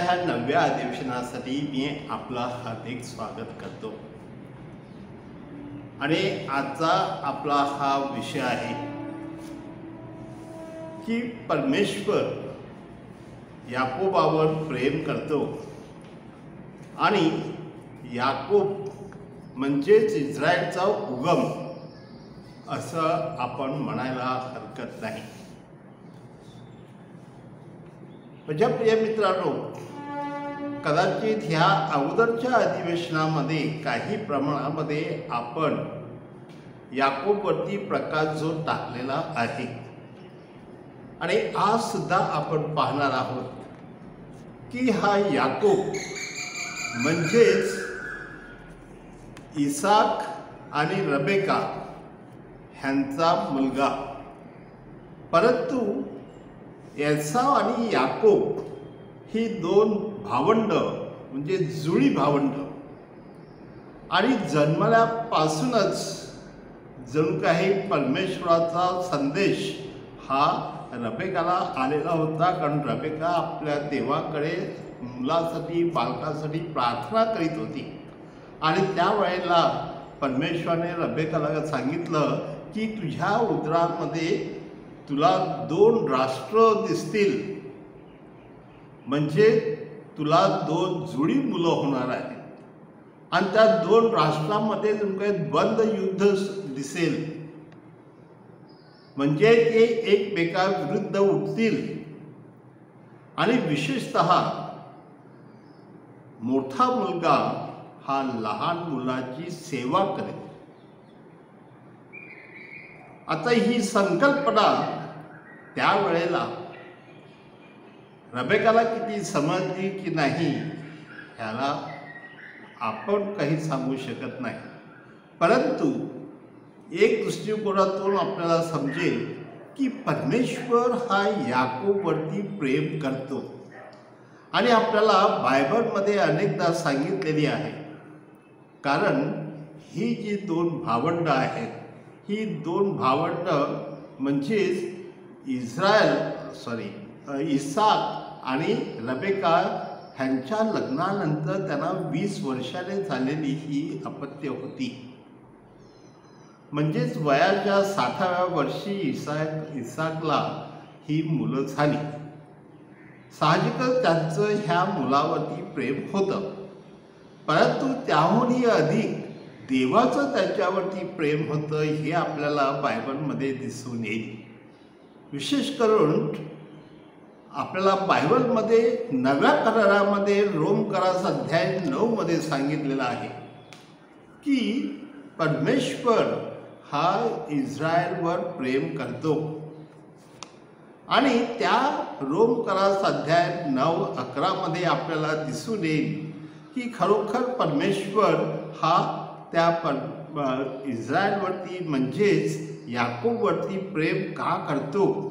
ह्या नवव्या अधिवेशनासाठी मी आपला हार्दिक स्वागत करतो. आणि आजचा आपला हा विषय आहे की परमेश्वर याकोबावर प्रेम करतो आणि याकोब म्हणजेच इस्रायलचा उगम असं आपण म्हणायला हरकत नाही. माझ्या प्रिय मित्रांनो कदाचित ह्या अगोदरच्या अधिवेशनामध्ये काही प्रमाणामध्ये आपण याकोबवरती प्रकाश जो टाकलेला आहे. आणि आज सुद्धा आपण पाहणार आहोत की हा याकोब म्हणजेच इसाक आणि रबेका ह्यांचा मुलगा. परंतु एसाव आणि याकोब ही दोन भावंड म्हणजे जुळी भावंड. आणि जन्मल्यापासूनच जणू काही परमेश्वराचा संदेश हा रबेकाला आलेला होता कारण रबेका आपल्या देवाकडे मुलासाठी बालकासाठी प्रार्थना करीत होती. आणि त्यावेळेला परमेश्वराने रबेकाला सांगितलं की तुझ्या उदरामध्ये तुला दोन राष्ट्र दिसतील. म्हणजे तुला दोन जुळी मुलं होणार आहेत. आणि त्या दोन राष्ट्रामध्ये काही बंद युद्ध दिसेल. म्हणजे ते एकमेकाविरुद्ध उठतील. आणि विशेषत मोठा मुलगा हा लहान मुलाची सेवा करेल. आता ही संकल्पना त्यावेळेला रबेकाला किती समजली की नाही ह्याला आपण काही सांगू शकत नाही. परंतु एक दृष्टिकोनातून आपल्याला समजेल की परमेश्वर हा याकोबवरती प्रेम करतो. आणि आपल्याला बायबलमध्ये अनेकदा सांगितलेली आहे. कारण ही जी दोन भावंड आहेत ही दोन भावंड म्हणजेच इस्रायल सॉरी इसाक आणि रबेका ह्यांच्या लग्नानंतर त्यांना वीस वर्षाने झालेली ही अपत्य होती. म्हणजेच वयाच्या साठाव्या वर्षी इसाक इसाकला ही मुलं झाली. साहजिकच त्यांचं ह्या मुलावरती प्रेम होतं. परंतु त्याहूनही अधिक देवाचं त्याच्यावरती प्रेम होतं हे आपल्याला बायबलमध्ये दिसून येईल. विशेष करून आपल्याला बायबलमध्ये नव्या करारामध्ये रोमकरास अध्याय नऊमध्ये सांगितलेलं आहे की परमेश्वर हा इस्रायलवर प्रेम करतो. आणि त्या रोम करास अध्याय नऊ अकरामध्ये आपल्याला दिसून येईल की खरोखर परमेश्वर हा त्या पर इस्रायलवरती म्हणजेच याकोबवरती प्रेम का करतो?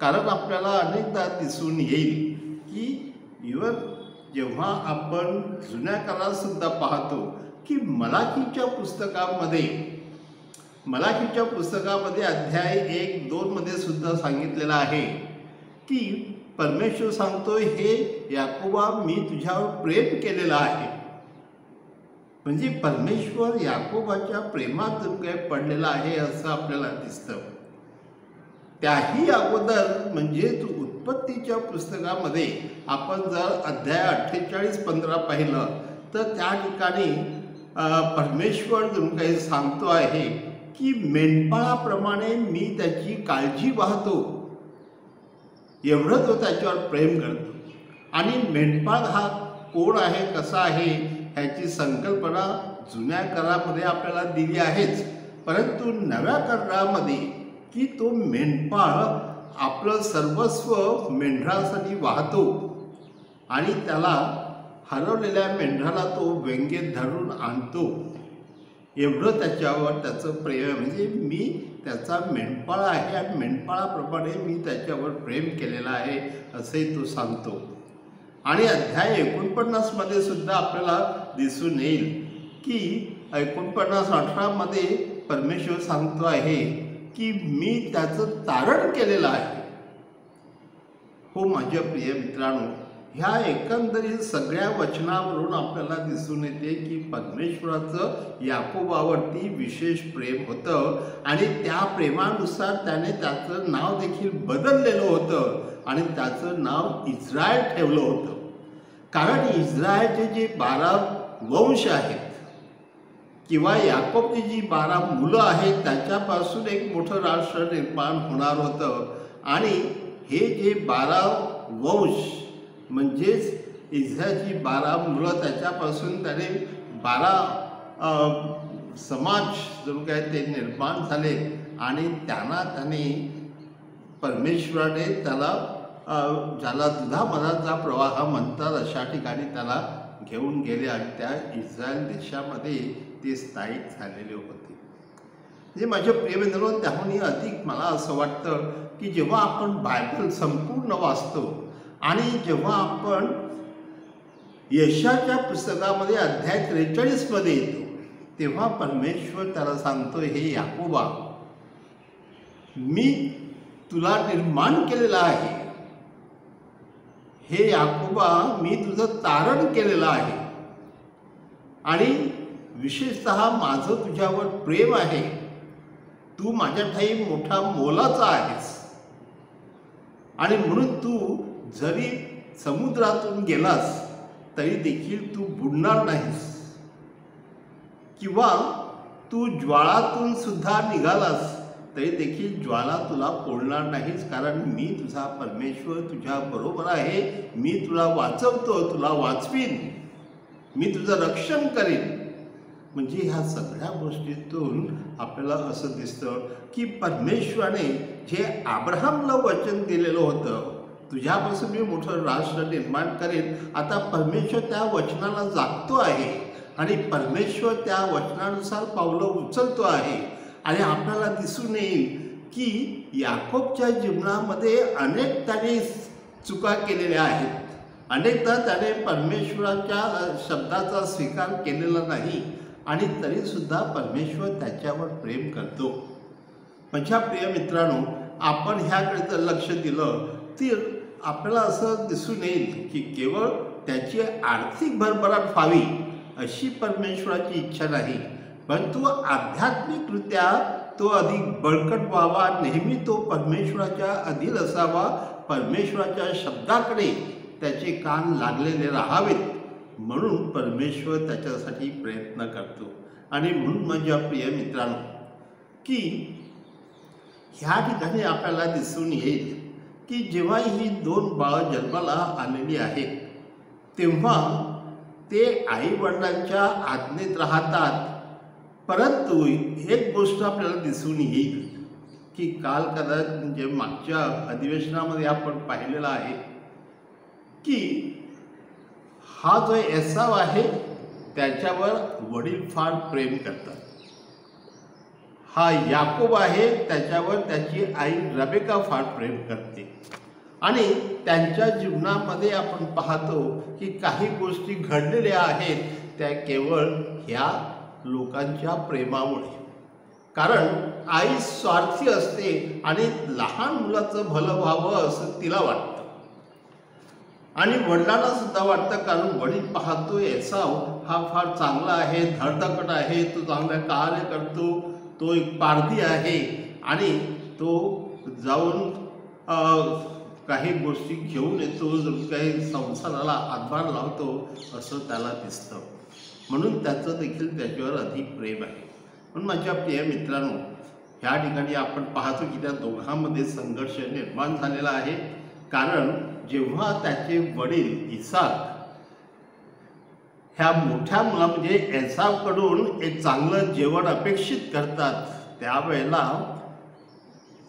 कारण आपल्याला अनेकदा दिसून येईल की इवन जेव्हा आपण जुन्या काळातसुद्धा पाहतो की मलाखीच्या पुस्तकामध्ये मलाखीच्या पुस्तकामध्ये अध्याय एक दोनमध्ये सुद्धा सांगितलेलं आहे की परमेश्वर सांगतो हे याकोबा मी तुझ्यावर प्रेम केलेलं आहे. म्हणजे परमेश्वर याकोबाच्या प्रेमात काय पडलेला आहे असं आपल्याला दिसतं. त्याही अगोदर म्हणजे उत्पत्तीच्या पुस्तकामध्ये आपण जर अध्याय अठ्ठेचाळीस पंधरा पाहिलं तर त्या ठिकाणी परमेश्वर जणू काही सांगतो आहे की मेंढपाळाप्रमाणे मी त्याची काळजी वाहतो. एवढं तो त्याच्यावर प्रेम करतो. आणि मेंढपाळ हा कोण आहे कसा आहे ह्याची संकल्पना जुन्या करामध्ये आपल्याला दिली आहेच. परंतु नव्या करामध्ये की तो मेंढपाळ आपलं सर्वस्व मेंढरासाठी वाहतो आणि त्याला हरवलेल्या मेंढराला तो व्यंगेत धरून आणतो. एवढं त्याच्यावर त्याचं प्रेम म्हणजे मी त्याचा मेंढपाळ आहे आणि मेंढपाळाप्रमाणे मी त्याच्यावर प्रेम केलेलं आहे असंही तो सांगतो. आणि अध्याय एकोणपन्नासमध्ये सुद्धा आपल्याला दिसून येईल की एकोणपन्नास अठरामध्ये परमेश्वर सांगतो आहे की मी त्याचं तारण केलेलं आहे. हो माझ्या प्रिय मित्रांनो ह्या एकंदरीत सगळ्या वचनावरून आपल्याला दिसून येते की परमेश्वराचं याकोबावरती विशेष प्रेम होतं आणि त्या प्रेमानुसार त्याने त्याचं नाव देखील बदललेलं होतं आणि त्याचं नाव इस्रायल ठेवलं होतं. कारण इस्रायलचे जे बारा वंश आहेत किंवा याकोबची जी बारा मुलं आहेत त्याच्यापासून एक मोठं राष्ट्र निर्माण होणार होतं. आणि हे जे बारा वंश म्हणजेच इस्रायलची बारा मुलं त्याच्यापासून त्याने बारा समाज जो काय ते निर्माण झाले. आणि त्यांना त्याने परमेश्वराने त्याला ज्याला दुधा मनाचा प्रवाह म्हणतात अशा ठिकाणी त्याला घेऊन गेले. आणि त्या इस्रायल देशामध्ये ते स्थायिक झालेले होते. म्हणजे माझ्या प्रियमित्रांनो त्याहूनही अधिक मला असं वाटतं की जेव्हा आपण बायबल संपूर्ण वाचतो आणि जेव्हा आपण यशाच्या पुस्तकामध्ये अध्याय त्रेचाळीसमध्ये येतो तेव्हा परमेश्वर त्याला सांगतो हे याकोबा मी तुला निर्माण केलेला आहे. हे याकोबा मी तुझं तारण केलेलं आहे. आणि विशेषत माझं तुझ्यावर प्रेम आहे. तू माझ्या ठाई मोठा मोलाचा आहेस. आणि म्हणून तू जरी समुद्रातून गेलास तरी देखील तू बुडणार नाहीस. किंवा तू ज्वाळातून सुद्धा निघालास तरी देखील ज्वाला तुला पोळणार नाहीस कारण मी तुझा परमेश्वर तुझ्या बरोबर आहे. मी तुला वाचवतो तुला वाचवीन. मी तुझं रक्षण करेन. म्हणजे ह्या सगळ्या गोष्टीतून आपल्याला असं दिसतं की परमेश्वराने जे आब्रहामला वचन दिलेलं होतं तुझ्यापासून मी मोठं राष्ट्र निर्माण करेन आता परमेश्वर त्या वचनाला जागतो आहे आणि परमेश्वर त्या वचनानुसार पावलं उचलतो आहे. आणि आपल्याला दिसून येईल की याकोबच्या जीवनामध्ये अनेक त्याने चुका केलेल्या आहेत. अनेकदा त्याने परमेश्वराच्या शब्दाचा स्वीकार केलेला नाही. आणि तरीसुद्धा परमेश्वर त्याच्यावर प्रेम करतो. माझ्या प्रिय मित्रांनो आपण ह्याकडे जर लक्ष दिलं तर आपल्याला असं दिसून येईल की केवळ त्याची आर्थिक भरभराट व्हावी अशी परमेश्वराची इच्छा नाही परंतु आध्यात्मिकरित्या तो अधिक बळकट व्हावा नेहमी तो परमेश्वराच्या अधीन असावा परमेश्वराच्या शब्दाकडे त्याचे कान लागलेले राहावेत. म्हणून परमेश्वर त्याच्यासाठी प्रयत्न करतो. आणि म्हणून म्हणजे माझ्या प्रिय मित्रांनो की ह्या ठिकाणी आपल्याला दिसून येईल की जेव्हा ही दोन बाळं जन्माला आलेली आहेत तेव्हा ते आईवडिलांच्या आज्ञेत राहतात. परंतु एक गोष्ट आपल्याला दिसून येईल की काल कदाचित म्हणजे मागच्या अधिवेशनामध्ये आपण पाहिलेलं आहे की हा जो एसाव आहे त्याच्यावर वडील फार प्रेम करतात. हा याकोब आहे त्याच्यावर त्याची आई रबेका फार प्रेम करते. आणि त्यांच्या जीवनामध्ये आपण पाहतो की काही गोष्टी घडलेल्या आहेत त्या केवळ ह्या लोकांच्या प्रेमामुळे. कारण आई स्वार्थी असते आणि लहान मुलाचं भलं व्हावं असं तिला वाटतं. आणि वडिलांना सुद्धा वाटतं कारण वडील पाहतो एसाव हा फार चांगला आहे धडधकट आहे तो चांगलं कार्य करतो तो एक पारधी आहे. आणि तो जाऊन काही गोष्टी घेऊन येतो काही संसाराला हातभार लावतो असं त्याला दिसतं. म्हणून त्याचं देखील त्याच्यावर अधिक प्रेम आहे. म्हणून माझ्या प्रिय मित्रांनो ह्या ठिकाणी आपण पाहतो की त्या दोघांमध्ये संघर्ष निर्माण झालेला आहे. कारण जेव्हा त्याचे वडील इसाक ह्या मोठ्या मुला म्हणजे एसावकडून एक चांगलं जेवण अपेक्षित करतात त्यावेळेला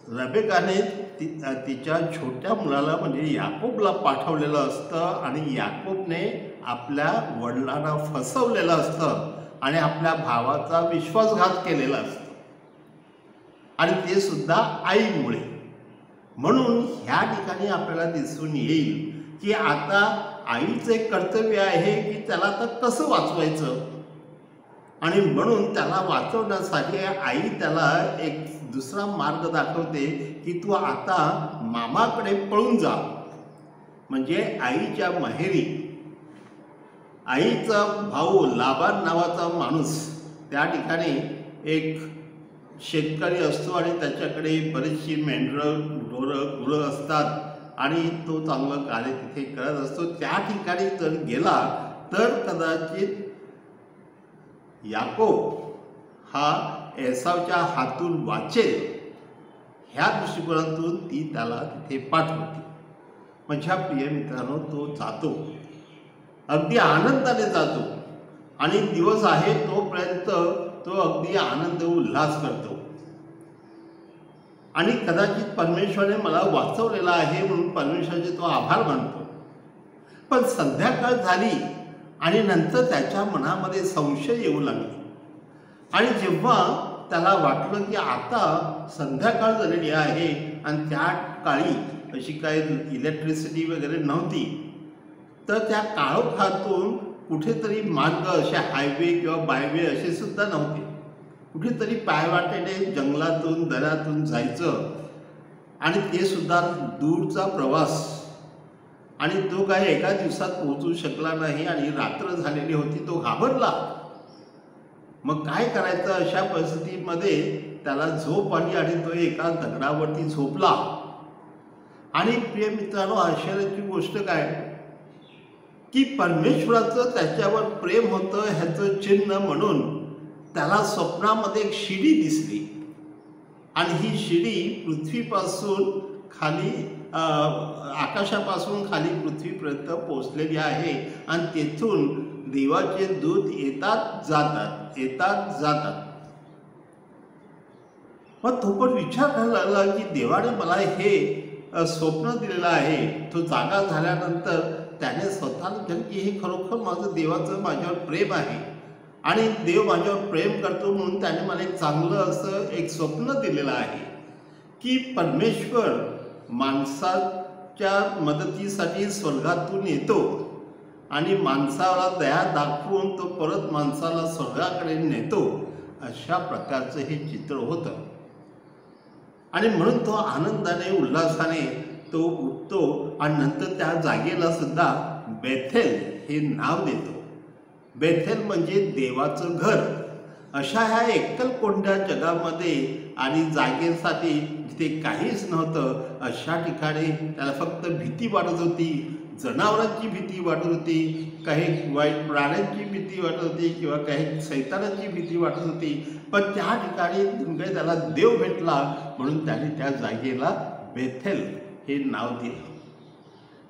रबेकाने ति तिच्या छोट्या मुलाला म्हणजे याकोबला पाठवलेलं असतं आणि याकोबने आपल्या वडिलांना फसवलेलं असतं आणि आपल्या भावाचा विश्वासघात केलेला असतो. आणि ते सुद्धा आईमुळे. म्हणून ह्या ठिकाणी आपल्याला दिसून येईल की आता आईचं एक कर्तव्य आहे की त्याला आता कसं वाचवायचं? आणि म्हणून त्याला वाचवण्यासाठी आई त्याला एक दुसरा मार्ग दाखवते की तू आता मामाकडे पळून जा. म्हणजे आईच्या माहेरी. आईचा भाऊ लाबान नावाचा माणूस त्या ठिकाणी एक शेतकरी असतो आणि त्याच्याकडे बरीचशी मेंढरं ढोरं गुरं असतात आणि तो चांगलं कार्य तिथे करत असतो. त्या ठिकाणी जर गेला तर कदाचित याको हा एसावच्या हातून वाचेल. ह्या दृष्टिकोनातून ती त्याला तिथे पाठवते. माझ्या प्रिय मित्रांनो तो जातो. अगदी आनंदाने जातो. आणि दिवस आहे तोपर्यंत तो अगदी आनंद उल्हास करतो. आणि कदाचित परमेश्वराने मला वाचवलेला आहे म्हणून परमेश्वराचे तो आभार मानतो. पण संध्याकाळ झाली आणि नंतर त्याच्या मनामध्ये संशय येऊ लागले. आणि जेव्हा त्याला वाटलं की आता संध्याकाळ झालेली आहे आणि त्या काळी अशी काही इलेक्ट्रिसिटी वगैरे नव्हती तर त्या काळोखातून कुठेतरी मार्ग असे हायवे किंवा बायवे असे सुद्धा नव्हते. कुठेतरी पायवाटेने जंगलातून दऱ्यातून जायचं आणि ते सुद्धा दूरचा प्रवास. आणि तो काही एका दिवसात पोहोचू शकला नाही आणि रात्र झालेली होती तो घाबरला. मग काय करायचं? अशा परिस्थितीमध्ये त्याला झोप आली आणि तो एका दगडावरती झोपला. आणि प्रिय मित्रांनो आश्चर्याची गोष्ट काय? की परमेश्वराचं त्याच्यावर प्रेम होतं ह्याचं चिन्ह म्हणून त्याला स्वप्नामध्ये एक शिडी दिसली. आणि ही शिडी पृथ्वीपासून खाली आकाशापासून खाली पृथ्वीपर्यंत पोचलेली आहे. आणि तेथून देवाचे दूत येतात जातात येतात जातात. मग तो पण विचार करायला लागला की देवाने मला हे स्वप्न दिलेलं आहे. तो जागा झाल्यानंतर त्याने स्वतःला विचार की हे खरोखर माझं देवाचं माझ्यावर प्रेम आहे. आणि देव माझ्यावर प्रेम करतो म्हणून त्याने मला एक चांगलं असं एक स्वप्न दिलेलं आहे की परमेश्वर माणसाच्या मदतीसाठी स्वर्गातून येतो आणि माणसाला दया दाखवून तो परत माणसाला स्वर्गाकडे नेतो अशा प्रकारचं हे चित्र होतं. आणि म्हणून तो आनंदाने उल्हासाने तो उठतो आणि नंतर त्या जागेला सुद्धा बेथेल हे नाव देतो. बेथेल म्हणजे देवाचं घर. अशा ह्या एकल कोंड्या जगामध्ये आणि जागेसाठी जिथे काहीच नव्हतं अशा ठिकाणी त्याला फक्त भीती वाटत होती जनावरांची भीती वाटत होती काही वाईट प्राण्यांची भीती वाटत होती किंवा काही सैतानाची भीती वाटत होती. पण त्या ठिकाणी त्याला देव भेटला म्हणून त्याने त्या जागेला बेथेल हे नाव दिलं.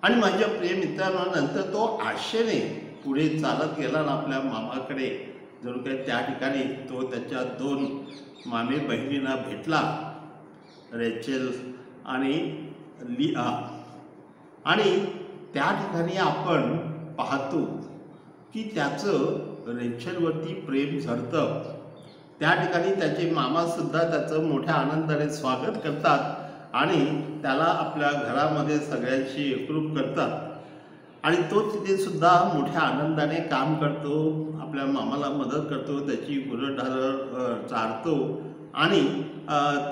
आणि माझ्या प्रिय मित्रांना नंतर तो आशेने पुढे चालत गेला ना आपल्या मामाकडे. जणू काय त्या ठिकाणी तो त्याच्या दोन मामे बहिणींना भेटला. रेचेल आणि लिआ. आणि त्या ठिकाणी आपण पाहतो की त्याचं रेचेलवरती प्रेम झडतं. त्या ठिकाणी त्याचे मामासुद्धा त्याचं मोठ्या आनंदाने स्वागत करतात. आणि त्याला आपल्या घरामध्ये सगळ्यांशी एकरूप करतात. आणि तो तिथेसुद्धा मोठ्या आनंदाने काम करतो आपल्या मामाला मदत करतो त्याची गुरंढारं चारतो आणि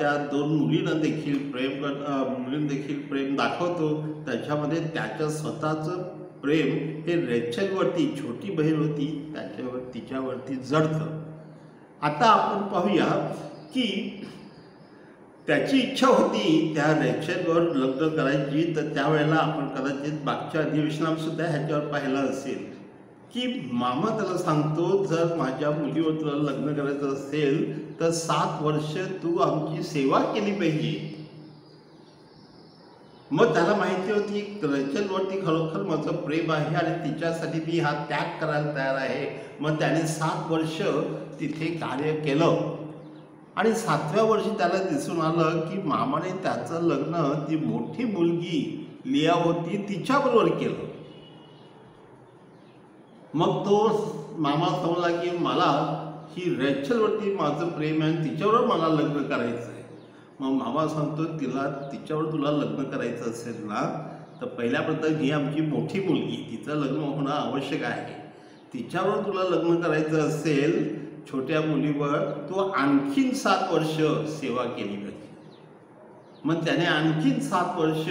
त्या दोन मुलींना देखील प्रेम कर मुलींदेखील प्रेम दाखवतो. त्याच्यामध्ये त्याच्या स्वतःचं प्रेम हे रेचलवरती छोटी बहीण होती त्याच्यावर तिच्यावरती जडतं. आता आपण पाहूया की त्याची इच्छा होती त्या रेचलवर लग्न करायची तर त्यावेळेला आपण कदाचित मागच्या अधिवेशनात सुद्धा ह्याच्यावर पाहिलं असेल. की मामा त्याला सांगतो जर माझ्या मुलीवर तुला लग्न करायचं असेल तर सात वर्ष तू आमची सेवा केली पाहिजे. मग त्याला माहिती होती रचलवरती खरोखर माझं प्रेम आहे आणि तिच्यासाठी मी हा त्याग करायला तयार आहे. मग त्याने सात वर्ष तिथे कार्य केलं. आणि सातव्या वर्षी त्याला दिसून आलं की मामाने त्याचं लग्न ती मोठी मुलगी लिया होती तिच्याबरोबर केलं. मग तो मामा समजला की मला ही रॅचलवरती माझं प्रेम आहे आणि तिच्यावर मला लग्न करायचं आहे. मग मामा सांगतो तिला तिच्यावर तुला लग्न करायचं असेल ना तर पहिल्याबद्दल ही आमची मोठी मुलगी तिचं लग्न होणं आवश्यक आहे. तिच्यावर तुला लग्न करायचं असेल छोट्या मुलीवर तो आणखीन सात वर्ष सेवा केली पाहिजे. मग त्याने आणखीन सात वर्ष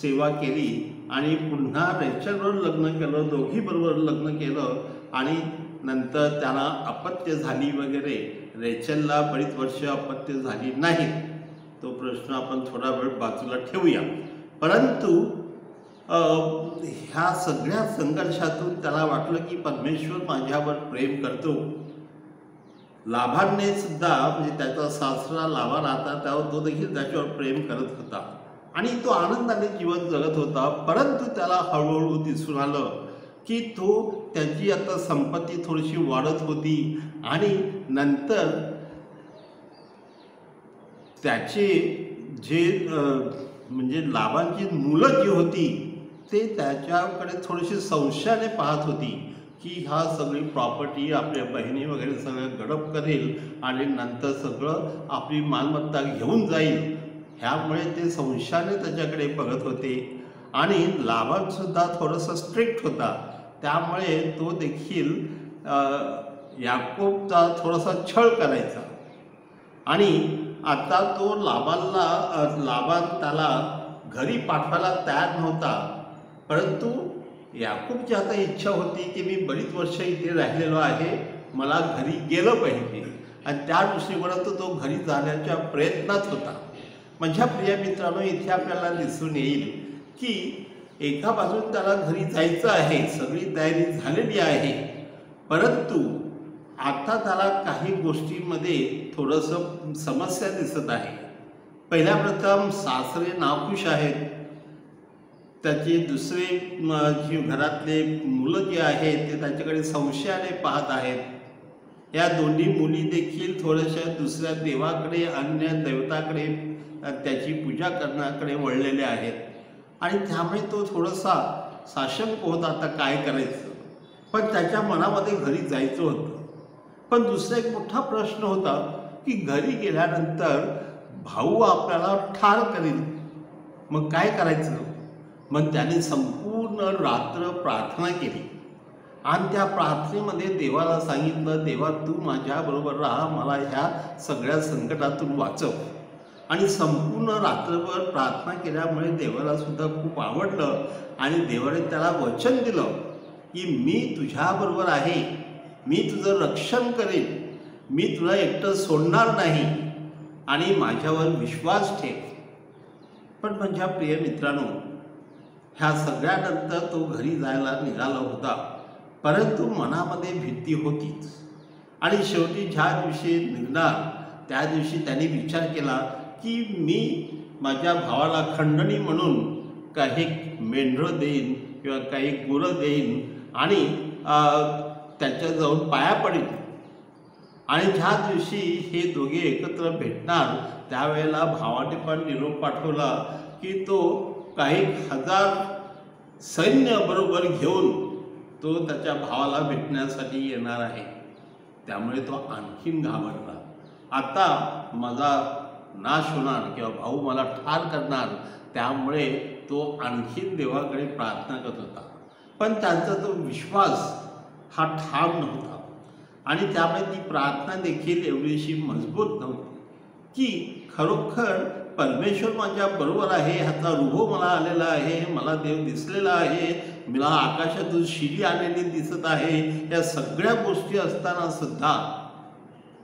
सेवा केली आणि पुन्हा रेचलवर लग्न केलं दोघीबरोबर लग्न केलं आणि नंतर त्याला अपत्य झाली वगैरे. रेचलला बरीच वर्ष अपत्य झाली नाही तो प्रश्न आपण थोडा वेळ बाजूला ठेवूया. परंतु ह्या सगळ्या संघर्षातून त्याला वाटलं की परमेश्वर माझ्यावर प्रेम करतो. लाभाने सुद्धा म्हणजे त्याचा सासरा लाभा राहता त्यावर तो देखील त्याच्यावर प्रेम करत होता. आणि तो आनंदाने जीवन जगत होता. परंतु त्याला हळूहळू दिसून आलं की तो त्याची आता संपत्ती थोडीशी वाढत होती. आणि नंतर त्याचे जे म्हणजे लाभांची मुलं जी होती ते त्याच्याकडे थोडीशी संशयाने पाहत होती. की हा सगळी प्रॉपर्टी आपल्या बहिणी वगैरे सगळं गडप करेल आणि नंतर सगळं आपली मालमत्ता घेऊन जाईल. ह्यामुळे ते संशयाने त्याच्याकडे बघत होते. आणि लाभांसुद्धा थोडंसं स्ट्रिक्ट होता. त्यामुळे तो देखील अ, याकोबचा थोडासा छळ करायचा. आणि आता तो लाभांना अ, लाभान त्याला घरी पाठवायला तयार नव्हता. परंतु याकूबची आता इच्छा होती की मी बरीच वर्ष इथे राहिलेलो आहे. मला घरी गेलं पाहिजे. आणि त्या दृष्टीकोनातून तो घरी जाण्याच्या प्रयत्नात होता. माझ्या प्रिय मित्रांनो इथे आपल्याला दिसून येईल की एका बाजून त्याला घरी जायचं आहे. सगळी तयारी झालेली आहे. परंतु आता त्याला काही गोष्टींमध्ये थोडंसं समस्या दिसत आहे. पहिल्या प्रथम सासरे नाखुश आहेत. त्याचे दुसरे जी घरातले मुलं जी आहेत ते त्याच्याकडे संशयाने पाहत आहेत. या दोन्ही मुली देखील थोड्याशा दुसऱ्या देवाकडे अन्य देवताकडे त्याची पूजा करण्याकडे वळलेले आहेत. आणि त्यामुळे तो थोडासा साशंक होता आता काय करायचं? पण त्याच्या मनामध्ये घरी जायचं होतं. पण दुसरा एक मोठा प्रश्न होता की घरी गेल्यानंतर भाऊ आपल्याला ठार करेल. मग काय करायचं? मग त्याने संपूर्ण रात्र प्रार्थना केली. आणि त्या प्रार्थनेमध्ये देवाला सांगितलं देवा तू माझ्याबरोबर राहा मला ह्या सगळ्या संकटातून वाचव. आणि संपूर्ण रात्रभर प्रार्थना केल्यामुळे देवाला सुद्धा खूप आवडलं आणि देवाने त्याला वचन दिलं की मी तुझ्याबरोबर आहे. मी तुझं रक्षण करेन. मी तुला एकटं सोडणार नाही आणि माझ्यावर विश्वास ठेव. पण माझ्या प्रिय मित्रांनो ह्या सगळ्यानंतर तो घरी जायला निघाला होता. परंतु मनामध्ये भीती होतीच. आणि शेवटी ज्या दिवशी निघणार त्या दिवशी त्याने विचार केला की मी माझ्या भावाला खंडणी म्हणून काही मेंढरं देईन किंवा काही गुरं देईन आणि त्यांच्या त्याच्या जाऊन पाया पडेल आणि ज्या दिवशी हे दोघे एकत्र भेटणार त्यावेळेला भावाने पण निरोप पाठवला की तो काही हजार सैन्य बरोबर घेऊन तो त्याच्या भावाला भेटण्यासाठी येणार आहे. त्यामुळे तो आणखीन घाबरला. आता माझा नाश होणार किंवा भाऊ मला ठार करणार त्यामुळे तो आणखीन देवाकडे प्रार्थना करत होता. पण त्यांचा तो विश्वास हा ठाम नव्हता. आणि त्यामुळे ती प्रार्थना देखील एवढीशी मजबूत नव्हती. की खरोखर परमेश्वर माझ्या बरोबर आहे ह्याचा अनुभव मला आलेला आहे मला देव दिसलेला आहे मला आकाशातून शिडी आलेली दिसत आहे या सगळ्या गोष्टी असताना सुद्धा.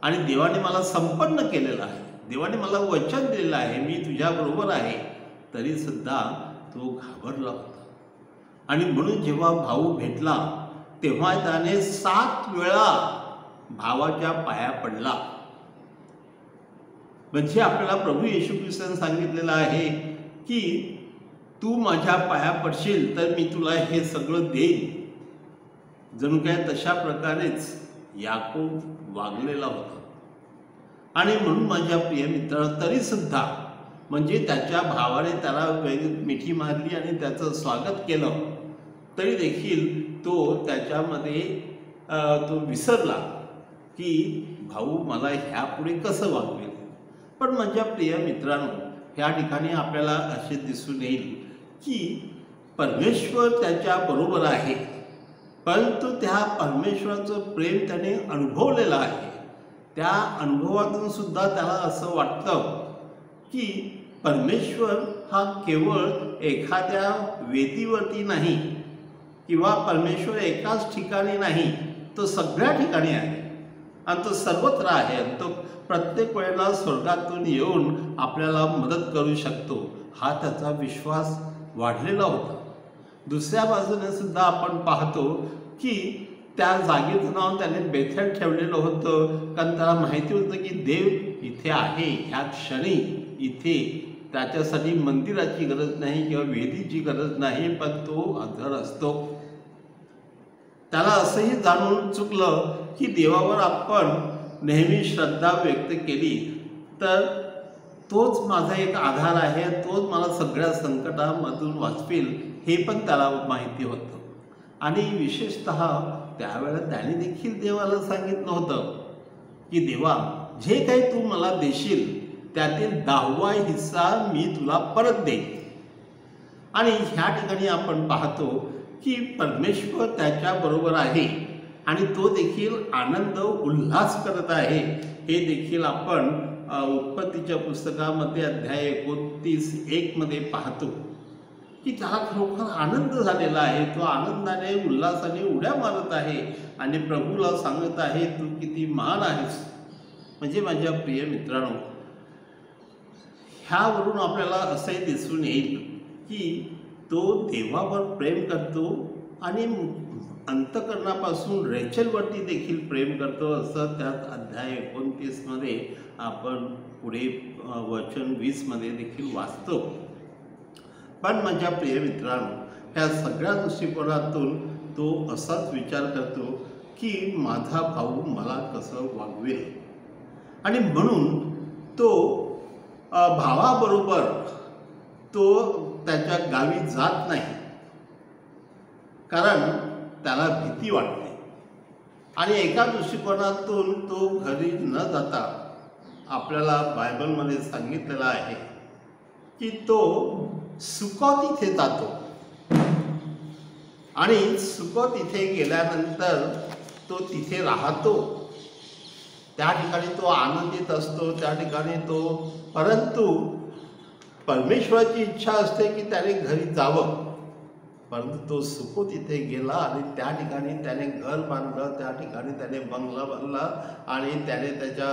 आणि देवाने मला संपन्न केलेलं आहे. देवाने मला वचन दिलेलं आहे मी तुझ्याबरोबर आहे. तरी सुद्धा तो घाबरला होता. आणि म्हणून जेव्हा भाऊ भेटला तेव्हा त्याने सात वेळा भावाच्या पाया पडला. म्हणजे आपल्याला प्रभू येशू ख्रिस्ताने सांगितलेलं आहे की तू माझ्या पाया पडशील तर मी तुला हे सगळं देईन. जणू काय तशा प्रकारेच याकोब वागलेला होता. आणि म्हणून माझ्या प्रिय मित्र तरीसुद्धा म्हणजे त्याच्या भावाने त्याला मिठी मारली आणि त्याचं स्वागत केलं. तरी देखील तो त्याच्यामध्ये तो विसरला की भाऊ मला ह्यापुढे कसं वागवेल? पण माझ्या प्रिय मित्रांनो ह्या ठिकाणी आपल्याला असे दिसून येईल की परमेश्वर त्याच्या बरोबर आहे परंतु त्या परमेश्वराचं प्रेम त्याने अनुभवलेलं आहे. त्या अनुभवातून सुद्धा त्याला असं वाटतं की परमेश्वर हा केवळ एखाद्या वेदीवरती नाही किंवा परमेश्वर एकाच ठिकाणी नाही तो सगळ्या ठिकाणी आहे. आणि तो सर्वत्र आहे. आणि तो प्रत्येक वेळेला स्वर्गातून येऊन आपल्याला मदत करू शकतो. हा त्याचा विश्वास वाढलेला होता. दुसऱ्या बाजूने सुद्धा आपण पाहतो की त्या जागेचं नाव त्याने बेथेड ठेवलेलं होतं. कारण त्याला माहिती होतं की देव इथे आहे. ह्या क्षणी इथे त्याच्यासाठी मंदिराची गरज नाही किंवा वेदीची गरज नाही पण तो अधर असतो. त्याला असंही जाणून चुकलं की देवावर आपण नेहमी श्रद्धा व्यक्त केली. तर तोच माझा एक आधार आहे तोच मला सगळ्या संकटामधून वाचवेल हे पण त्याला माहिती होतं. आणि विशेषत त्यावेळेला त्याने देखील देवाला सांगितलं होतं की देवा जे काही तू मला देशील त्यातील दहावा हिस्सा मी तुला परत देईन. आणि ह्या ठिकाणी आपण पाहतो की परमेश्वर त्याच्याबरोबर आहे आणि तो देखील आनंद उल्हास करत आहे. हे देखील आपण उत्पत्तीच्या पुस्तकामध्ये अध्याय एकोणतीस एकमध्ये पाहतो. की त्याला खरोखर आनंद झालेला आहे. तो आनंदाने उल्हासाने उड्या मारत आहे आणि प्रभूला सांगत आहे तू किती महान आहेस. म्हणजे माझ्या प्रिय मित्रांनो ह्यावरून आपल्याला असंही दिसून येईल की तो देवावर प्रेम करतो आणि अंतकरणापासून रेचलवरती देखील प्रेम करतो असं त्यात अध्याय एकोणतीसमध्ये आपण पुढे वचन वीसमध्ये देखील वाचतो. पण माझ्या प्रिय मित्रांनो ह्या सगळ्या दृष्टिकोनातून तो असाच विचार करतो की माझा भाऊ मला कसं वागवेल? आणि म्हणून तो भावाबरोबर तो त्याच्या गावी जात नाही. कारण त्याला भीती वाटते. आणि एका दृष्टिकोनातून तो घरी न जाता आपल्याला बायबलमध्ये सांगितलेलं आहे की तो सुकॉत इथे जातो. आणि सुकॉत इथे गेल्यानंतर तो तिथे राहतो. त्या ठिकाणी तो आनंदित असतो त्या ठिकाणी तो परंतु परमेश्वराची इच्छा असते की त्याने घरी जावं. परंतु तो सुखो तिथे गेला आणि त्या ठिकाणी त्याने घर बांधलं त्या ठिकाणी त्याने बंगला बांधला आणि त्याने त्याच्या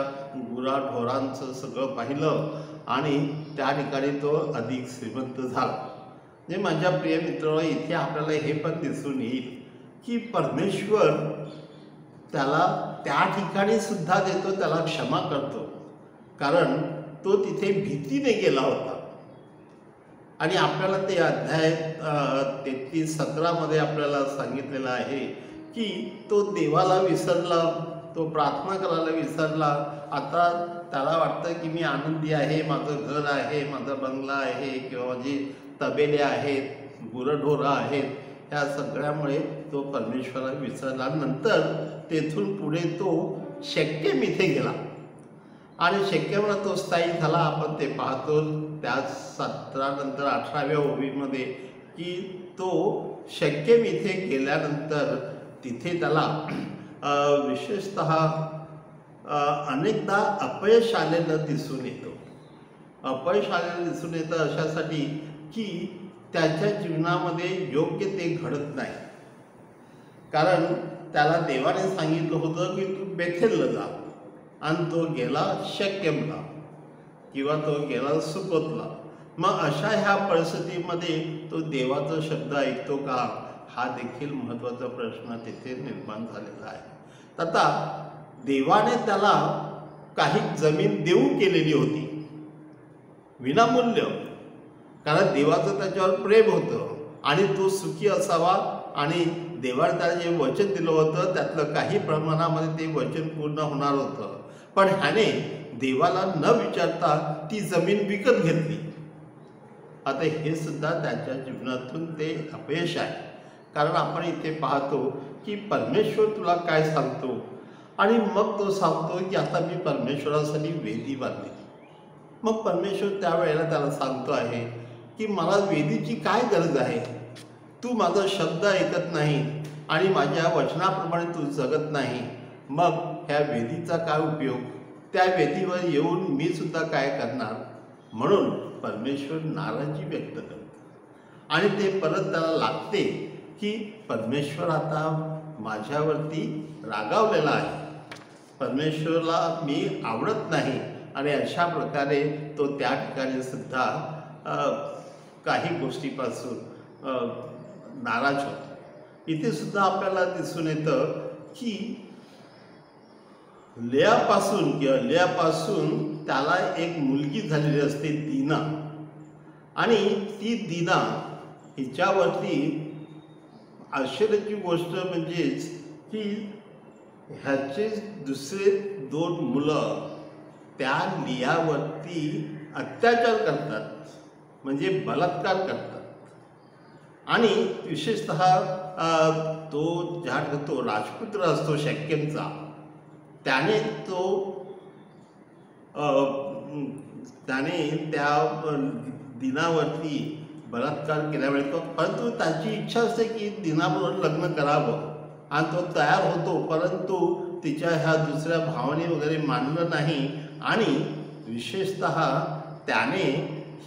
गुराढोरांचं सगळं पाहिलं आणि त्या ठिकाणी तो अधिक श्रीमंत झाला. म्हणजे माझ्या प्रिय मित्र इथे आपल्याला हे पण दिसून येईल की परमेश्वर त्याला त्या ठिकाणी सुद्धा देतो त्याला क्षमा करतो. कारण तो तिथे भीतीने गेला होता. आणि आपल्याला ते अध्याय तेहतीस सतरामध्ये आपल्याला सांगितलेलं आहे की तो देवाला विसरला तो प्रार्थना करायला विसरला. आता त्याला वाटतं की मी आनंदी आहे माझं घर आहे माझा बंगला आहे किंवा माझी तबेले आहेत गुरढोरं आहेत. ह्या सगळ्यामुळे तो परमेश्वराला विसरला. नंतर तेथून पुढे तो शक्यम इथे गेला. आणि शक्यमला तो स्थायी झाला. आपण ते पाहतो त्याच सतरानंतर अठराव्या ओबीमध्ये की तो शक्यम इथे गेल्यानंतर तिथे त्याला विशेषत विशेषतः अनेकदा अपयश आलेलं दिसून येतं. अपयश आलेलं दिसून येतं अशासाठी की त्याच्या जीवनामध्ये योग्य ते घडत नाही. कारण त्याला देवाने सांगितलं होतं की तू बेथेलला जा आणि तो गेला शक्यमला. किंवा तो गेला सुकोतला मग अशा ह्या परिस्थितीमध्ये तो देवाचा शब्द ऐकतो का? हा देखील महत्त्वाचा प्रश्न तिथे निर्माण झालेला आहे. आता देवाने त्याला काही जमीन देऊ केलेली होती. विनामूल्य. कारण देवाचं त्याच्यावर प्रेम होतं आणि तो सुखी असावा आणि देवाने त्याला जे वचन दिलं होतं त्यातलं काही प्रमाणामध्ये ते वचन पूर्ण होणार होतं. पण ह्याने देवाला न विचारता ती जमीन विकत घेतली. आता हे सुद्धा त्याच्या जीवनातून ते अपयश आहे. कारण आपण इथे पाहतो की परमेश्वर तुला काय सांगतो? आणि मग तो सांगतो की आता मी परमेश्वरासाठी वेदी बांधली. मग परमेश्वर त्यावेळेला त्याला सांगतो आहे की मला वेदीची काय गरज आहे? तू माझा शब्द ऐकत नाही आणि माझ्या वचनाप्रमाणे तू जगत नाही. मग ह्या वेदीचा काय उपयोग? त्या वेदीवर येऊन मी सुद्धा काय करणार म्हणून परमेश्वर नाराजी व्यक्त करतो. आणि ते परत त्याला लागते की परमेश्वर आता माझ्यावरती रागावलेला आहे. परमेश्वरला मी आवडत नाही आणि अशा प्रकारे तो त्या ठिकाणी सुद्धा काही गोष्टीपासून नाराज होतो. इथे सुद्धा आपल्याला दिसून येतं की लेयापासून किंवा लेयापासून त्याला एक मुलगी झालेली असते दीना. आणि ती दीना हिच्यावरती आश्चर्याची गोष्ट म्हणजेच की ह्याचे दुसरे दोन मुलं त्या लियावरती अत्याचार करतात म्हणजे बलात्कार करतात. आणि विशेषत तो ज्या तो राजपुत्र असतो शक्यमचा त्याने तो त्याने त्या दिनावरती बलात्कार केल्यामुळे तो परंतु त्याची इच्छा असते की दिनाबरोबर लग्न करावं. आणि तो तयार होतो परंतु तिच्या ह्या दुसऱ्या भावने वगैरे मानलं नाही. आणि विशेषत त्याने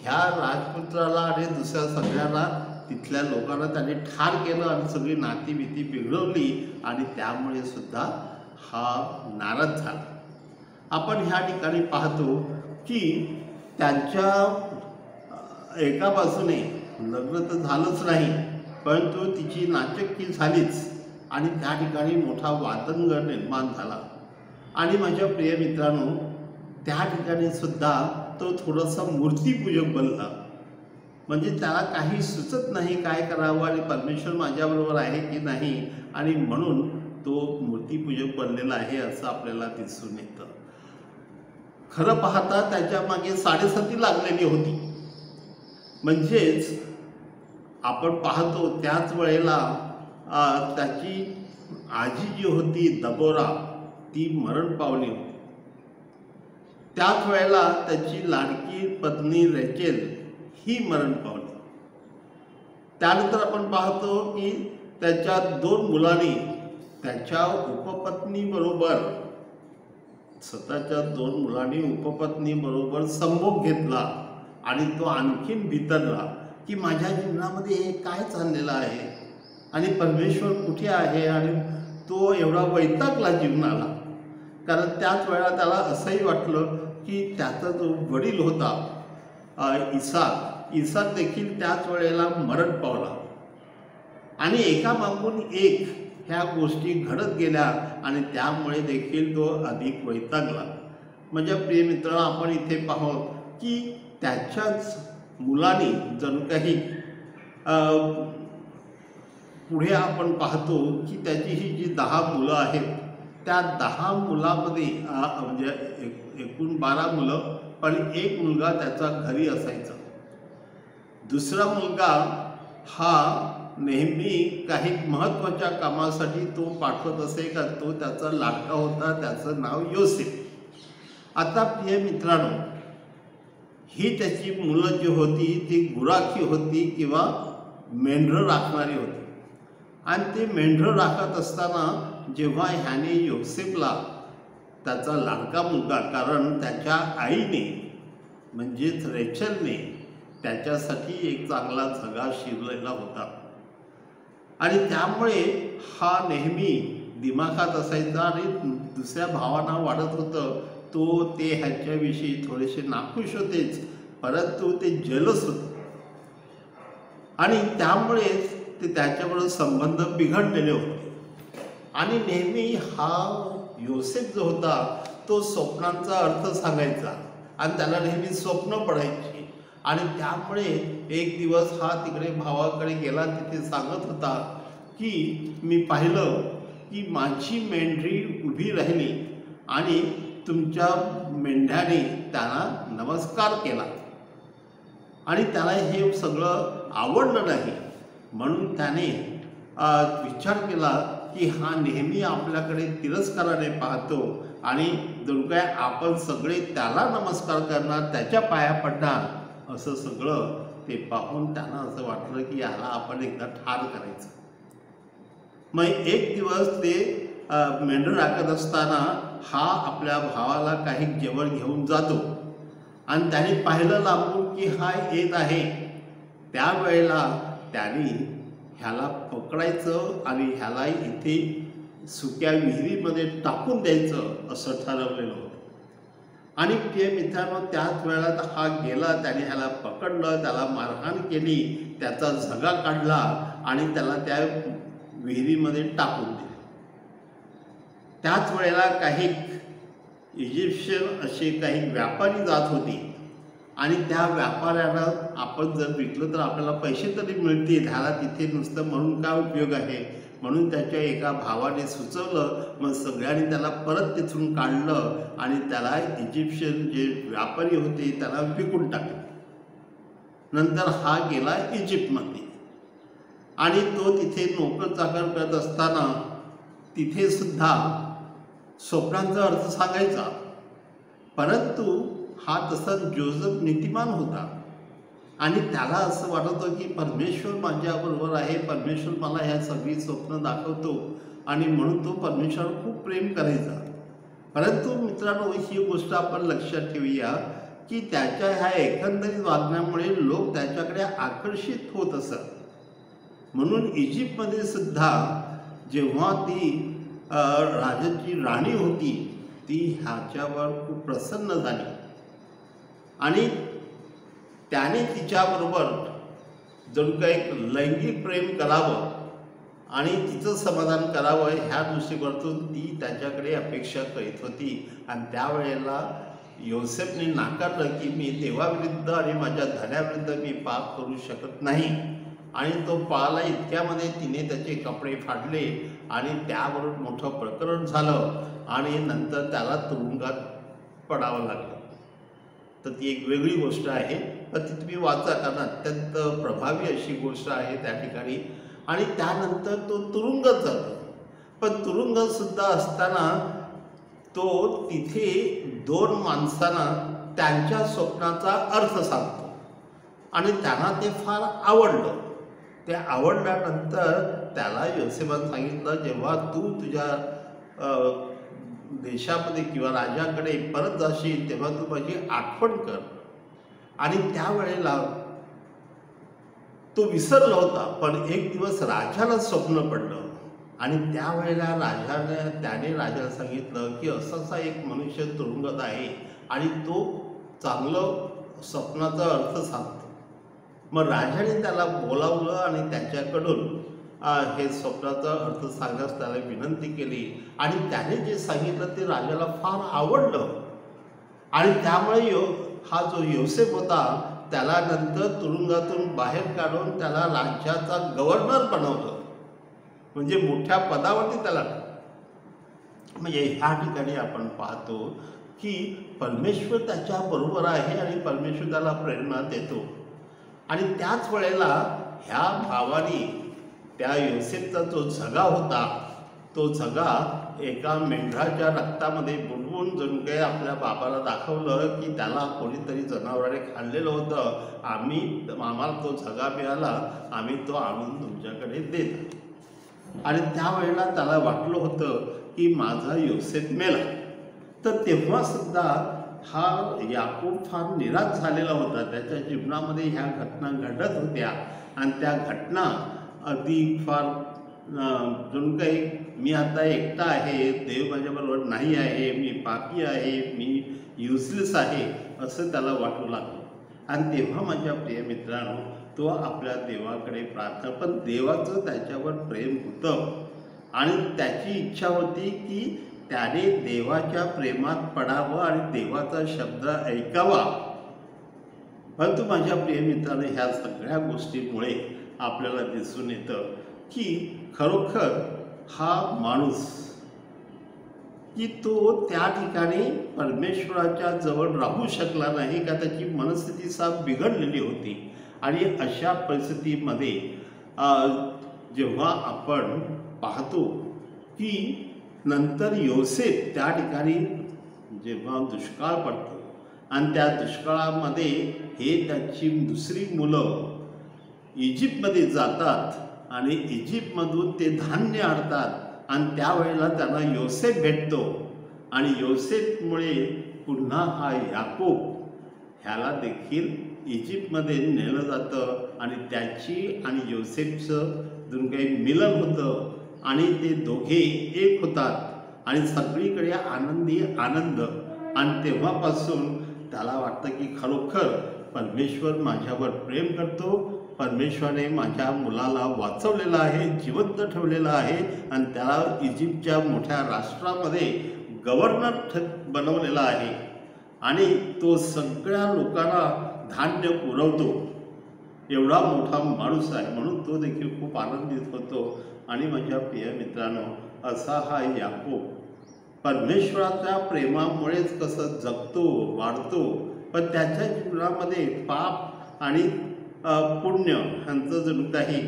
ह्या राजपुत्राला आणि दुसऱ्या सगळ्याला तिथल्या लोकांना त्याने ठार केलं आणि सगळी नाती भीती बिघडवली. आणि त्यामुळे सुद्धा हा नाराज झाला. आपण ह्या ठिकाणी पाहतो की त्यांच्या अ, एका बाजूने लग्न तर झालंच नाही परंतु तिची नाचक्की झालीच आणि त्या ठिकाणी मोठा वादंग निर्माण झाला. आणि माझ्या प्रिय मित्रांनो त्या ठिकाणी सुद्धा तो थोडासा मूर्तीपूजक बनला. म्हणजे त्याला काही सुचत नाही काय करावं आणि परमेश्वर माझ्याबरोबर आहे की नाही आणि म्हणून तो मूर्तीपूजक बनलेला आहे असं आपल्याला दिसून येतं. खरं पाहता त्याच्यामागे साडेसाती लागलेली होती. म्हणजेच आपण पाहतो त्याच वेळेला त्याची आजी जी होती दबोरा ती मरण पावली होती. त्याच वेळेला त्याची लाडकी पत्नी रेचेल ही मरण पावली. त्यानंतर आपण पाहतो की त्याच्या दोन मुलांनी त्याच्या उपपत्नीबरोबर स्वतःच्या दोन मुलांनी उपपत्नीबरोबर संभोग घेतला आणि तो आणखीन भितरला की माझ्या जीवनामध्ये हे काय चाललेलं आहे? आणि परमेश्वर कुठे आहे? आणि तो एवढा वैतागला जीवनाला. कारण त्याच वेळा त्याला असंही वाटलं की त्याचा जो वडील होता इसा इसाक इसाक देखील त्याच वेळेला मरण पावला. आणि एकामागून एक ह्या गोष्टी घडत गेल्या आणि त्यामुळे देखील तो अधिक वैतागला. म्हणजे माझ्या प्रिय मित्रांनो आपण इथे पाहोत की त्याच्याच मुलाने जणू काही पुढे आपण पाहतो की त्याची ही जी दहा मुलं आहेत त्या दहा मुलामध्ये म्हणजे एक- एकूण बारा मुलं पण एक मुलगा त्याचा घरी असायचा. दुसरा मुलगा हा नेहमी काही महत्त्वाच्या कामासाठी तो पाठवत असे का तो त्याचा लाडका होता त्याचं नाव योसेफ. आता प्रिय मित्रांनो ही त्याची मुलं जी होती ती गुराखी होती किंवा मेंढरं राखणारी होती. आणि ते मेंढरं राखत असताना जेव्हा ह्याने योसेफला त्याचा लाडका मुलगा कारण त्याच्या आईने म्हणजेच रेचलने त्याच्यासाठी एक चांगला झगा शिरलेला होता. आणि त्यामुळे हा नेहमी दिमाखात असायचा आणि दुसऱ्या भावांना वाढत होतं. तो ते ह्याच्याविषयी थोडेसे नाखुश होतेच. परंतु ते जलस होते. आणि त्यामुळेच ते त्याच्याबरोबर संबंध बिघडलेले होते. आणि नेहमी हा योसेफ जो होता तो स्वप्नांचा अर्थ सांगायचा. आणि त्याला नेहमी स्वप्न पडायची. आणि त्यामुळे एक दिवस हा तिकडे भावाकडे गेला तिथे सांगत होता की मी पाहिलं की माझी मेंढरी उभी राहिली आणि तुमच्या मेंढ्याने त्याला नमस्कार केला. आणि त्याला हे सगळं आवडलं नाही. म्हणून त्याने विचार केला की हा नेहमी आपल्याकडे तिरस्काराने पाहतो आणि जणू काय आपण सगळे त्याला नमस्कार करणार त्याच्या पाया पडणार. असं सगळं ते पाहून त्यांना असं वाटलं की याला आपण एकदा ठार करायचं. मग एक दिवस ते मेंढर राखत असताना हा आपल्या भावाला काही जेवण घेऊन जातो. आणि त्याने पाहिलं लांबून की हा येत आहे. त्यावेळेला त्यांनी ह्याला पकडायचं आणि ह्याला इथे सुक्या विहिरीमध्ये टाकून द्यायचं असं ठरवलेलं होतं. आणि ते मित्रांनो त्याच वेळात हा गेला त्याने ह्याला पकडलं त्याला मारहाण केली त्याचा झगा काढला आणि त्याला त्या विहिरीमध्ये टाकून दिले. त्याच वेळेला काही इजिप्शियन असे काही व्यापारी जात होते आणि त्या व्यापाऱ्याला आपण जर विकलं तर आपल्याला पैसे तरी मिळतील. ह्याला तिथे नुसतं म्हणून काय उपयोग आहे? म्हणून त्याच्या एका भावाने सुचवलं मग सगळ्यांनी त्याला परत तिथून काढलं आणि त्याला इजिप्शियन जे व्यापारी होते त्याला विकून टाकले. नंतर हा गेला इजिप्तमध्ये. आणि तो तिथे नोकर चाकर करत असताना तिथे सुद्धा स्वप्नांचा अर्थ सांगायचा. परंतु हा तसा जोजफ नीतिमान होता. आणि त्याला असं वाटत की परमेश्वर माझ्याबरोबर आहे परमेश्वर मला ह्या सगळी स्वप्न दाखवतो आणि म्हणून तो परमेश्वर खूप प्रेम करायचा. परंतु मित्रांनो ही गोष्ट आपण लक्षात ठेवूया की त्याच्या ह्या एकंदरीत वागण्यामुळे लोक त्याच्याकडे आकर्षित होत असत. म्हणून इजिप्तमध्ये सुद्धा जेव्हा ती राजाची राणी होती ती ह्याच्यावर खूप प्रसन्न झाली. आणि त्याने तिच्याबरोबर जणू काही लैंगिक प्रेम करावं आणि तिचं समाधान करावं ह्या दृष्टीकोनातून ती त्याच्याकडे अपेक्षा करीत होती. आणि त्यावेळेला योसेफने नाकारलं की मी देवाविरुद्ध आणि माझ्या धन्याविरुद्ध मी पाप करू शकत नाही. आणि तो पाला इतक्यामध्ये तिने त्याचे कपडे फाडले आणि त्यावरून मोठं प्रकरण झालं. आणि नंतर त्याला तुरुंगात पडावं लागलं. तर ती एक वेगळी गोष्ट आहे. पण ती तुम्ही वाचा कारण अत्यंत प्रभावी अशी गोष्ट आहे त्या ठिकाणी. आणि त्यानंतर तो तुरुंगात जातो. पण तुरुंगातसुद्धा असताना तो तिथे दोन माणसांना त्यांच्या स्वप्नाचा अर्थ सांगतो. आणि त्यांना ते फार आवडलं. ते आवडल्यानंतर त्याला योसेफान सांगितलं जेव्हा तू तुझ्या देशामध्ये किंवा राजाकडे परत जाशील तेव्हा तू माझी आठवण कर. आणि त्यावेळेला तो विसरला होता पण एक दिवस राजाला स्वप्न पडलं. आणि त्यावेळेला राजाने त्याने राजाला सांगितलं की असा असा एक मनुष्य तुरुंगात आहे आणि तो चांगलं स्वप्नाचा अर्थ सांगतो मग राजाने त्याला बोलावलं आणि त्याच्याकडून हे स्वप्नाचा अर्थ सांगण्यास त्याला विनंती केली. आणि त्याने जे सांगितलं ते राजाला फार आवडलं. आणि त्यामुळे यो हा जो योसेफ होता त्याला नंतर तुरुंगातून बाहेर काढून त्याला राज्याचा गव्हर्नर बनवलं. म्हणजे मोठ्या पदावरती त्याला म्हणजे ह्या ठिकाणी आपण पाहतो की परमेश्वर त्याच्या बरोबर आहे आणि परमेश्वर त्याला प्रेरणा देतो. आणि त्याच वेळेला ह्या भावानी त्या योसेफचा जो झगा होता तो झगा एका मेंढराच्या रक्तामध्ये बुडवून जणू काही आपल्या बाबाला दाखवलं की त्याला कोणीतरी जनावराने खाल्लेलं होतं. आम्ही आम्हाला तो झगा मिळाला आम्ही तो आणून तुमच्याकडे देत आणि त्यावेळेला त्याला वाटलं होतं की माझा योसेफ मेला. तर तेव्हासुद्धा हा याकूब फार निराश झालेला होता. त्याच्या जीवनामध्ये ह्या घटना घडत होत्या. आणि त्या घटना अगदी फार जणू काही मी आता एकटा आहे देव माझ्याबरोबर नाही आहे मी पापी आहे मी युजलेस आहे असं त्याला वाटू लागलं. आणि तेव्हा माझ्या प्रिय मित्रांनो तो आपल्या देवाकडे प्रार्थना पण देवाचं त्याच्यावर प्रेम होतं. आणि त्याची इच्छा होती की त्याने देवाच्या प्रेमात पडावं आणि देवाचा शब्द ऐकावा. परंतु माझ्या प्रिय मित्राने ह्या सगळ्या गोष्टीमुळे आपल्याला दिसून येतं की खरोखर हा माणूस की तो त्या ठिकाणी परमेश्वराच्या जवळ राहू शकला नाही का त्याची मनस्थिती साफ बिघडलेली होती. आणि अशा परिस्थितीमध्ये जेव्हा आपण पाहतो की नंतर योसेफ त्या ठिकाणी जेव्हा दुष्काळ पडतो आणि त्या दुष्काळामध्ये हे त्याची दुसरी मुलं इजिप्तमध्ये जातात आणि इजिप्तमधून ते धान्य आणतात. आणि त्यावेळेला त्यांना योसेफ भेटतो. आणि योसेफमुळे पुन्हा हा याकूब ह्याला देखील इजिप्तमध्ये नेलं जातं. आणि त्याची आणि योसेफचं जणू काही मिलन होतं. आणि ते दोघे एक होतात. आणि सगळीकडे आनंदी आनंद. आणि तेव्हापासून त्याला वाटतं की खरोखर परमेश्वर माझ्यावर प्रेम करतो परमेश्वराने माझ्या मुलाला वाचवलेलं आहे जिवंत ठेवलेलं आहे आणि त्याला इजिप्तच्या मोठ्या राष्ट्रामध्ये गव्हर्नर ठ बनवलेला आहे. आणि तो सगळ्या लोकांना धान्य पुरवतो. एवढा मोठा माणूस आहे. म्हणून तो देखील खूप आनंदित होतो. आणि माझ्या प्रिय मित्रांनो असा हा याकोब परमेश्वराच्या प्रेमामुळेच कसं जगतो वाढतो पण त्याच्या जीवनामध्ये पाप आणि पुण्य ह्यांचं जणू काही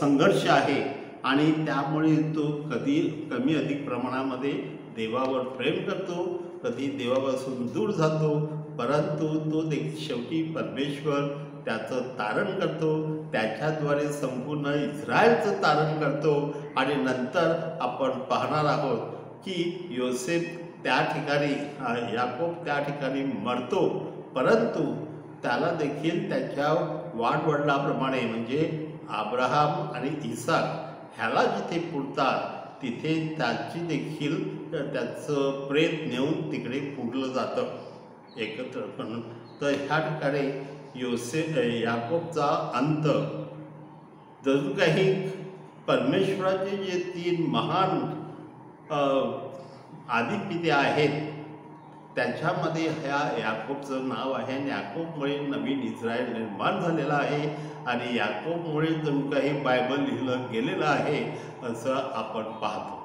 संघर्ष आहे आणि त्यामुळे तो कधी कमी अधिक प्रमाणामध्ये देवावर प्रेम करतो कधी देवापासून दूर जातो परंतु तो देखील शेवटी परमेश्वर त्याचं तारण करतो त्याच्याद्वारे संपूर्ण इस्रायलचं तारण करतो आणि नंतर आपण पाहणार आहोत की योसेफ त्या ठिकाणी याकोब त्या ठिकाणी मरतो परंतु त्याला देखील त्याच्या वाटवडलाप्रमाणे म्हणजे आब्राहाम आणि इसाक ह्याला जिथे पुरतात तिथे त्याची देखील त्याचं प्रेत नेऊन तिकडे पुरलं जातं एकत्र पण तर ह्या ठिकाणी योसे याकोबचा अंत. जणू काही परमेश्वराचे जे तीन महान आदिपिते आहेत त्याच्यामध्ये ह्या याकोबचं नाव आहे. आणि याकोबमुळे नवीन इस्रायल निर्माण झालेला आहे. आणि याकोबमुळे जणू काही बायबल लिहिलं गेलेलं आहे. असं आपण पाहतो.